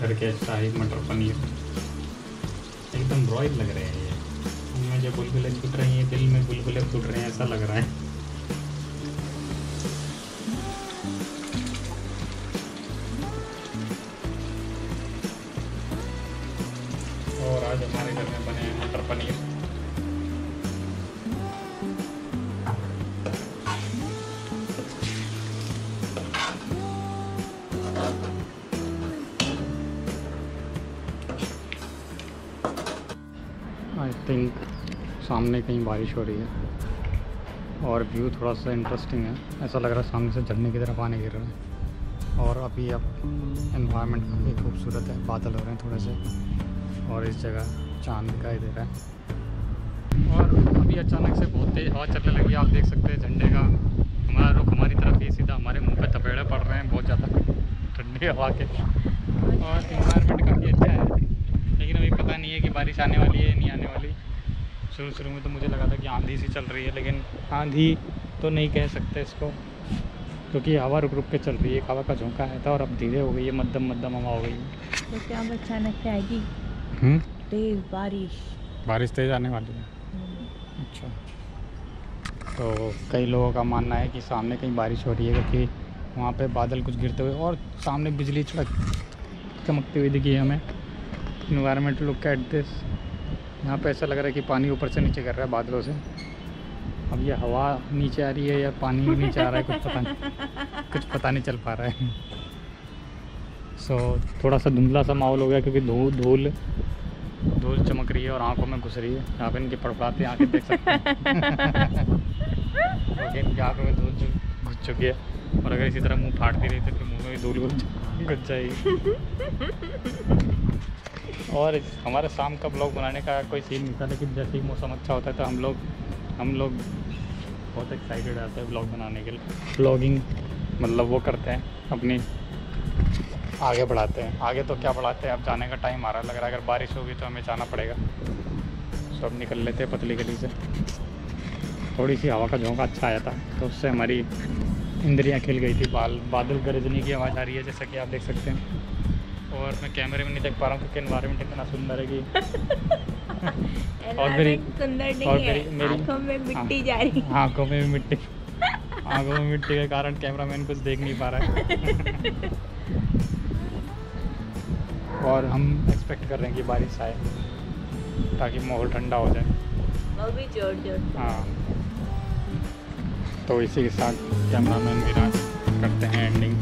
तड़के शाही मटर पनीर। एकदम रॉयल लग रहे हैं ये। उनमें जो बुलबुलें फूट रही हैं, दिल में बुलबुलें फूट रहे हैं, ऐसा लग रहा है। और आज हमारे घर में थिंक सामने कहीं बारिश हो रही है और व्यू थोड़ा सा इंटरेस्टिंग है। ऐसा लग रहा है सामने से झरने की तरफ़ पानी गिर रहा है। और अभी अब एनवायरनमेंट काफ़ी खूबसूरत है, बादल हो रहे हैं थोड़े से। और इस जगह चाँद दिखाई दे रहा है। और अभी अचानक से बहुत तेज़ हवा चलने लगी आप देख सकते हैं झंडे का। हमारा रुख हमारी तरफ़ ही सीधा हमारे मुँह पे तपेड़े पड़ रहे हैं बहुत ज़्यादा ठंडी हवा के। और इन्वायरमेंट काफ़ी अच्छा है। लेकिन अभी पता नहीं है कि बारिश आने वाली है शुरू शुरू में तो मुझे लगा था कि आंधी सी चल रही है लेकिन आंधी तो नहीं कह सकते इसको क्योंकि तो हवा रुक रुक के चल रही है हवा का झोंका आया था और अब धीरे हो गई है मध्यम मध्यम हवा हो गई है। तो क्या अचानक से आएगी? हम्म, तेज बारिश। बारिश तेज़ आने वाली है। अच्छा। तो कई लोगों का मानना है कि सामने कहीं बारिश हो रही है क्योंकि वहाँ पे बादल कुछ गिरते हुए और सामने बिजली चड़क चमकती हुई दिखी है हमें। इन्वायरमेंट लुक एट दिस यहाँ पे ऐसा लग रहा है कि पानी ऊपर से नीचे कर रहा है बादलों से। अब ये हवा नीचे आ रही है या पानी नीचे आ रहा है कुछ पता नहीं। कुछ पता नहीं चल पा रहा है। सो so, थोड़ा सा धुंधला सा माहौल हो गया क्योंकि धूल धूल धूल चमक रही है और आँखों में घुस रही है। यहाँ पे इनकी पड़पड़ाती आँखें देख सकते हैं। इनकी आँखों में धूल घुस चुकी है। और अगर इसी तरह मुँह फाड़ती रही तो फिर मुँह में भी धूल घुस जाएगी। और हमारे शाम का ब्लॉग बनाने का कोई सीन नहीं था, लेकिन जैसे ही मौसम अच्छा होता है तो हम लोग हम लोग बहुत एक्साइटेड रहते हैं ब्लॉग बनाने के लिए। ब्लॉगिंग मतलब वो करते हैं, अपनी आगे बढ़ाते हैं। आगे तो क्या बढ़ाते हैं? अब जाने का टाइम आ रहा है, लग रहा है अगर बारिश होगी तो हमें जाना पड़ेगा। तो अब निकल लेते हैं पतली गली से। थोड़ी सी हवा का झोंका अच्छा आया था तो उससे हमारी इंद्रियाँ खिल गई थी। बाल, बादल गरजने की आवाज़ आ रही है, जैसा कि आप देख सकते हैं। और मैं कैमरे में नहीं देख पा रहा हूँ क्योंकि इन्वायरमेंट इतना सुंदर है कि और मेरी- सुंदर नहीं और है। मेरी- मेरी- आँखों में मिट्टी हाँ। जा रही है। आँखों में भी मिट्टी आँखों में मिट्टी के कारण कैमरामैन कुछ देख नहीं पा रहा है। और हम एक्सपेक्ट कर रहे हैं कि बारिश आए ताकि माहौल ठंडा हो जाए। वो भी ज़ोर ज़ोर हाँ। तो इसी के साथ कैमरामैन विराट करते हैं एंडिंग